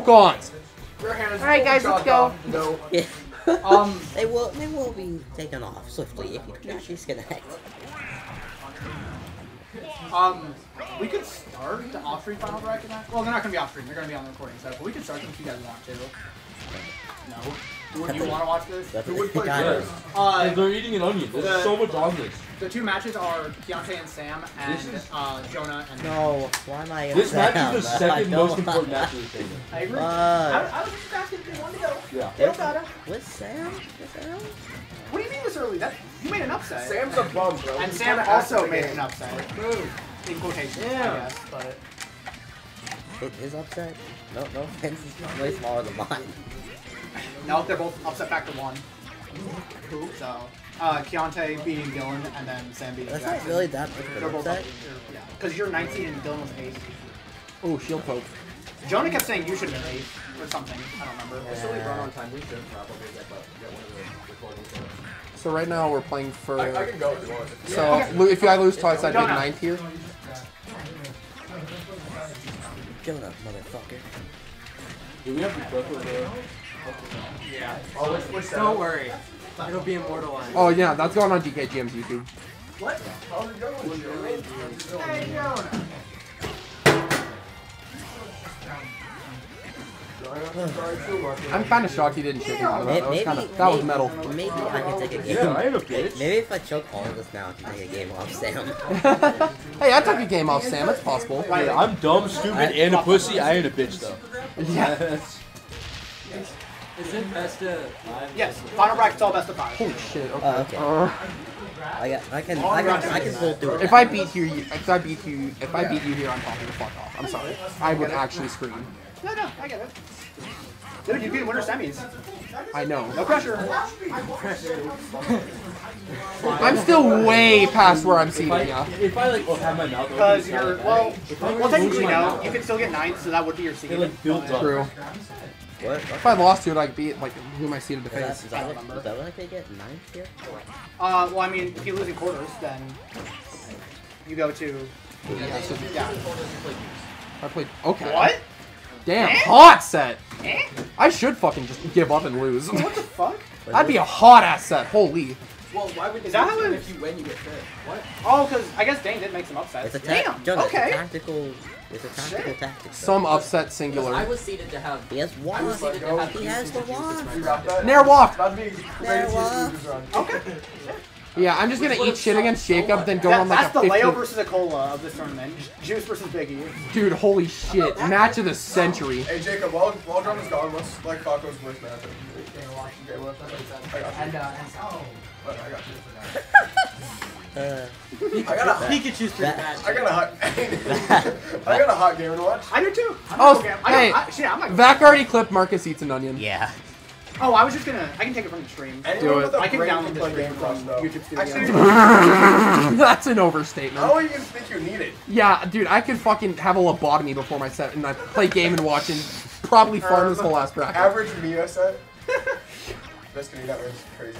choke-ons. Your hand All right, guys, let's go. No. Yeah. Um, they will they will be taken off swiftly if you do not disconnect. Um, we could start the off-stream final bracket match. Well, they're not gonna be off-stream. They're gonna be on the recording set. But we can start them if you guys want to. No. Would you want to watch this? That's Who would play first? us. Uh, They're eating an onion. There's The- so much on this. the two matches are Keontae and Sam and is- uh, Jonah and. No, why am I This match is the second most important match of the tournament. I agree. Uh, I, I was just asking if you wanted to go. Yeah. They don't gotta. with Sam? With Sam? What do you mean this early? That you made an upset. Sam's a bum, bro. and He's Sam also made an upset. In quotations, I Yeah. guess. But His, his upset? No, no offense, is way smaller than mine. No, they're both upset back to one. So, uh, Keontae beating Dylan and then Sam beating That's Jackson. not really that much of They're an both upset. up. Yeah, because you're 19 and Dylan was 8. Oh, shield poke. Jonah kept saying you should have been 8 or something. I don't remember. It's only run on time. We should probably get, but get one of the recordings. done. So right now we're playing for. I, I can go if you want. So lo- if I lose twice, I'd be Jonah. ninth here. Jonah, motherfucker. Do we have to prep for the... Yeah. Oh, which, which Don't worry. It'll be immortalized. Oh yeah, that's going on DKGM's YouTube. What? How's it going, Joey? Hey, Jonah. Sorry, too much. I'm kind of shocked he didn't shake him out of that. That was Maybe, kind of that was maybe- metal. Maybe I can take a game. Yeah, I ain't a bitch. Maybe if I choke all of this now, I can take a game off Sam. hey, I took a game off Sam. It's possible. Yeah, I'm dumb, stupid, and a pussy. I ain't a bitch though. Yeah. That's- Is it best to Yes, final bracket's all best of five. Holy shit. Okay. Oh, okay. Uh, I got, I can, I can, I can pull through. if I beat you, you- if I beat you, if I beat you here, I'm talking the fuck off. I'm sorry. I would actually scream. No, no, I get it. Dude, you beat winter semis. I know. No pressure. I'm still way past where I'm seated. If Yeah. if I like oh, have my mouth open, Because you're, not well, I well, technically no. You can still get ninth, so that would be your seed. It like builds up. True. What? If I lost to it, I'd beat like who am I seated to Is that, face? is, that what, is that what I could get? Ninth here? Uh, well, I mean, if you lose in quarters, then you go to. Yeah, so Yeah. I played. Okay. What? Damn. Eh? Hot set. Eh? I should fucking just give up and lose. What the fuck? That'd be a hot ass set. Holy. Well, why would Is that how it- if you win, you get fit? What? Oh, because I guess Dane did make some upsets. It's a ta- Damn. Jonah, It's a okay. tactical. It's a tactical Shit. tactic. though. Some upset I was seated to have. He has I one. was seated to have. He has the one. You got? Nair walk. That'd be Nair crazy walk. if you run. Okay. Yeah, I'm just gonna eat shit against Jacob, then go That- on like that's a the 15. Leo versus a cola of this tournament. Juice versus Biggie. Dude, holy shit. Match of the century. Hey Jacob, while while John is gone, what's like Falco's worst match? Okay, what? I got. And, uh, But I got you. Uh, I got a Pikachu's pretty That- I got a hot. I got a hot game to watch. I do too. I'm Oh, not okay. I, hey. I, shit, I'm not. Vac already clipped Marcus eats an onion. yeah. Oh, I was just gonna. I can take it from the stream. Anyone Do it. with a I can download the stream Game from though. YouTube Studio. Actually, That's an overstatement. how do you think you need it? Yeah, dude, I could fucking have a lobotomy before my set and I play game and watch and probably farm this whole last bracket. Average Mia set. Just kidding, that was crazy.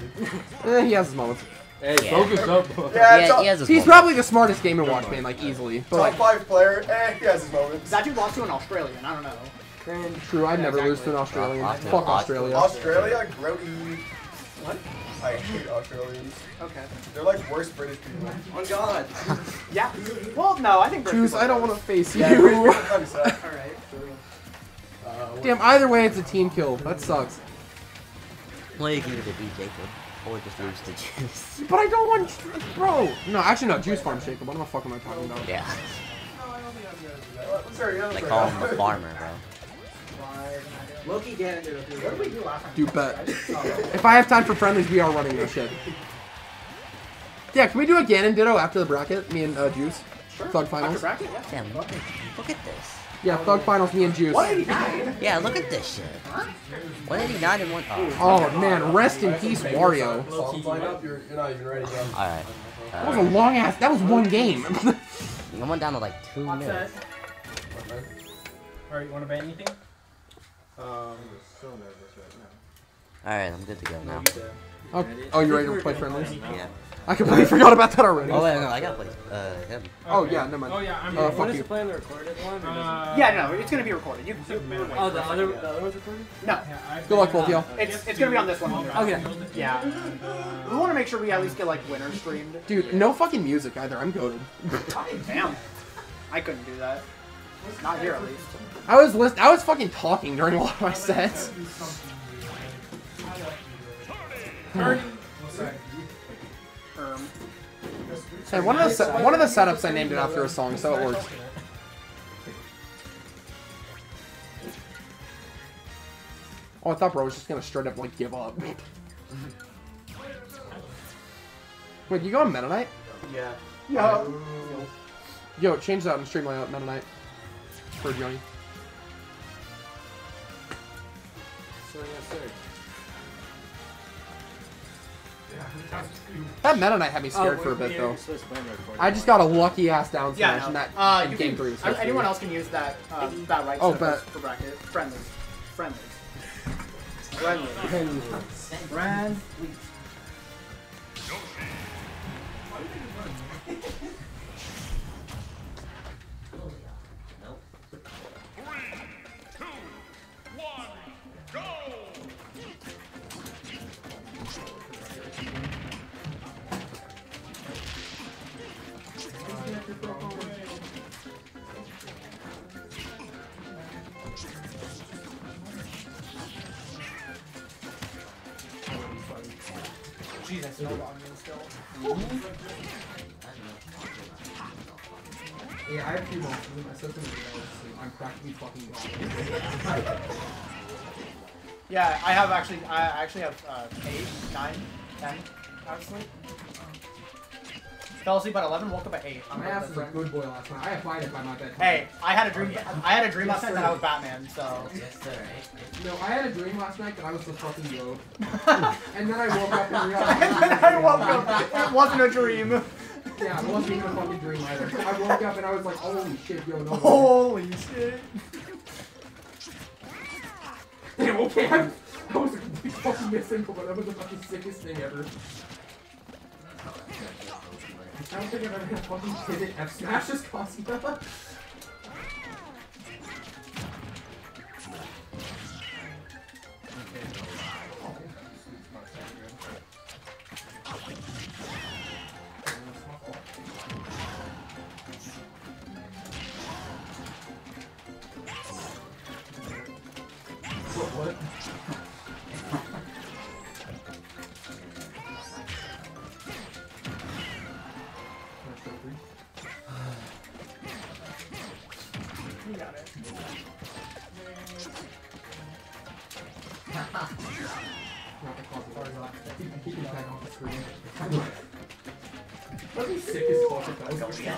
Eh, he has his moments. Hey, Yeah. focus up. Yeah, Yeah, top, he has his He's moments. probably the smartest game and watch man, like easily. But top like, five player. Eh, he has his moments. That dude lost to an Australian. I don't know. Cringe. true, I'd Yeah, never lose to an exactly. Australian. Austin- Fuck Austin- Australia. Australia, grody. What? I hate Australians. Okay. They're like worst British people. On God. Yeah. Well, no, I think. British Choose, I don't want to face Yeah, British you. people kind of suck. All right. Uh, Damn, either way, it's a team kill. That sucks. Well, you can either beat Jacob or just lose to Juice. But I don't want, bro. No, actually, no. Juice farm Jacob. What the fuck am I talking about? Yeah. Let's hurry up, They let's call him up. the farmer, bro. Loki Ganon did it. What did we do last time? Dude, bet. If I have time for friendlies, we are running this shit. Yeah, can we do a Ganon Ditto after the bracket? Me and uh, Juice. Sure. Thug After finals. bracket, yeah. Damn, look at, look at this. Yeah, Thug finals. Me and Juice. 189. Yeah, look at this shit. 189 and one. Oh, Oh man, rest in peace, Wario. Song line up, you're, you're not even ready yet. alright. That was a long ass. That was one game. I went down to like two minutes. Alright, you want to bet anything? Um, so nervous right now. Alright, I'm good to go now. Oh, oh you ready to play friendlies? Yeah. I completely forgot about that already. Oh, wait, no, I gotta play uh, him. Oh, yeah, never mind. Oh yeah, I'm. Uh, Uh, fuck you. playing the recorded one? uh, Yeah, no, it's gonna be recorded. You, you Oh, the other, the other one's recorded? no, Good luck, both of y'all. it's it's gonna be on this one. Okay. Yeah. We want to make sure we at least get like winner streamed. Dude, no fucking music either. I'm goaded. Damn. I couldn't do that. Not here at least. I was list- I was fucking talking during a lot of my sets. Um, Hey, one of the se- one of the setups I named it after a song, so it works. Oh, I thought bro I was just gonna straight up like give up. Wait, you go on Meta Knight? Yeah. yo. Yo, change that and stream my Meta Knight for Johnny. So, yes, sir. That Meta Knight had me scared Oh, for a bit though. you're supposed to play the recorded I just got a lucky ass down smash Yeah, and no. that Uh, in game can, three so anyone else can use that uh, that right Oh, bet. for bracket. Friendly. Friendly. Friendly. Friend. Jeez, I smell onion still. Yeah, I have two monsters in my system and I'm practically fucking gone. Yeah, I have actually. I actually have uh, eight, nine, ten hours sleep. Fell asleep at eleven, woke up at eight. I'm My ass was a good boy last night. I abided by my bedtime. Hey, I had a dream. I had a dream last night that I was Batman. So. Yes, sir. No, I had a dream last night that I was the fucking rogue. and then I woke up and realized and then I woke up. It wasn't a dream. Yeah, it wasn't even a fucking dream either. I woke up and I was like, holy shit, yo, no. way. Holy shit. Damn, okay, I, I was a complete fucking missing, but that was the fucking sickest thing ever. I don't think I've ever had fucking pivot F smash just cost You got it. Not the closet. Keep, keep it back off the screen. That'd be sick as fuck if that was the Yeah.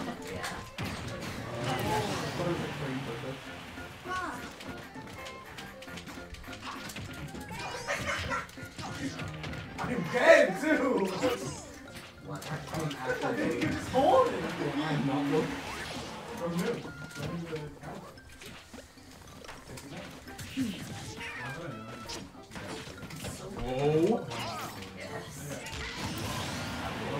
What was the purpose? I'm dead too. What? I'm actually. You just hold it. I'm not looking. From who? From the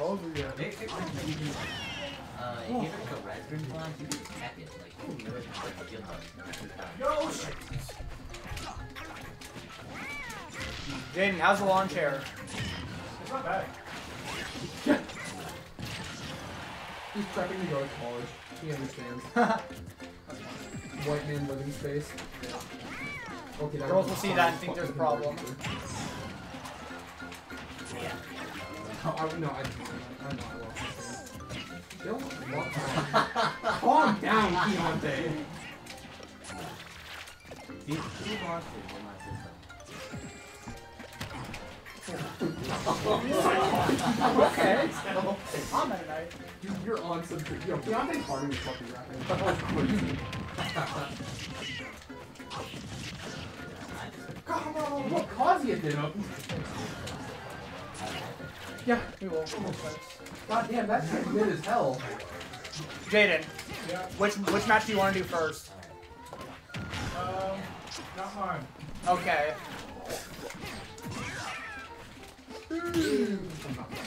Calls we got. Uh, if you have a raspberry plant, you can tap it like you know, it's like a field bug. No shit. Jaden, how's the lawn chair? It's not bad. He's prepping to go to college. He understands. White man living space. Okay, that Girls was will see that and think there's a problem. word. Oh, I, no, I, I know I lost my thing. Don't what? Calm down, Keontae. Two monsters in my system. okay. On that night. Dude, you're on some. Yo, Deontay Harden is fucking rapping. That's crazy. Come on, what Kazuya did up? Yeah, we will. God damn, that guy's mid as hell. Jaden, Yeah. which which match do you want to do first? Um, not mine. Okay.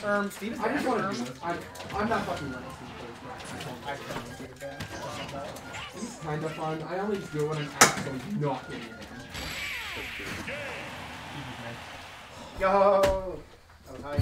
Um, Steve. I just want to do this. I'm, I'm not fucking running I should have Steve. He's kind of fun. I only do it when I'm actually not getting him. Yo. Oh, hi.